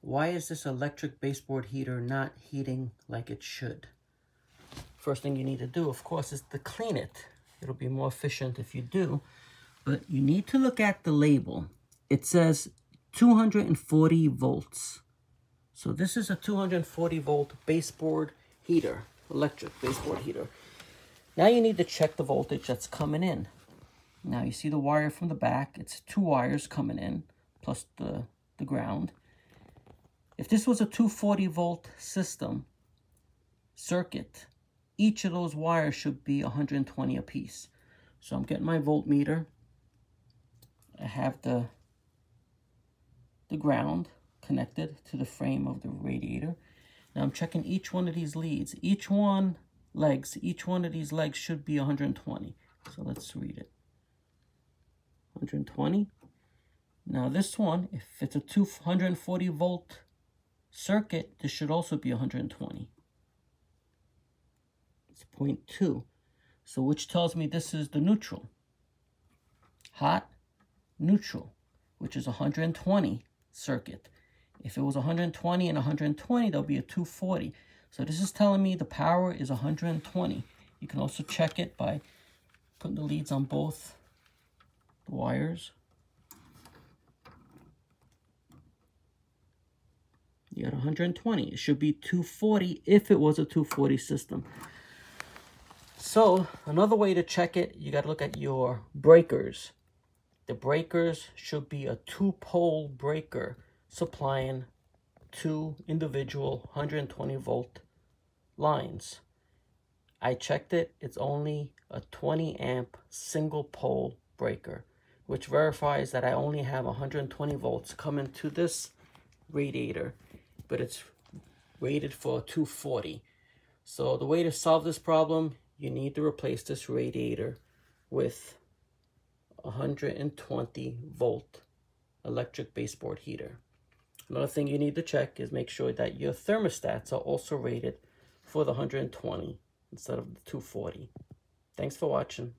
why is this electric baseboard heater not heating like it should? First thing you need to do, of course, is to clean it. It'll be more efficient if you do, but you need to look at the label. It says 240 volts. So this is a 240 volt baseboard heater, electric baseboard heater. Now you need to check the voltage that's coming in. Now you see the wire from the back. It's two wires coming in plus the, the ground. If this was a 240 volt system circuit, each of those wires should be 120 apiece. So I'm getting my voltmeter. I have the, the ground connected to the frame of the radiator. Now I'm checking each one of these leads. Each one legs, each one of these legs should be 120. So let's read it. 120. Now this one, if it's a 240 volt circuit, this should also be 120. It's 0.2. So which tells me this is the neutral. Hot, neutral, which is 120 circuit. If it was 120 and 120, there'll be a 240. So this is telling me the power is 120. You can also check it by putting the leads on both wires. You got 120. It should be 240 if it was a 240 system. So another way to check it, you got to look at your breakers. The breakers should be a two-pole breaker supplying two individual 120 volt lines. I checked it, it's only a 20 amp single pole breaker, which verifies that I only have 120 volts coming to this radiator, but it's rated for 240. So the way to solve this problem, you need to replace this radiator with 120 volt electric baseboard heater. Another thing you need to check is make sure that your thermostats are also rated for the 120 instead of the 240. Thanks for watching.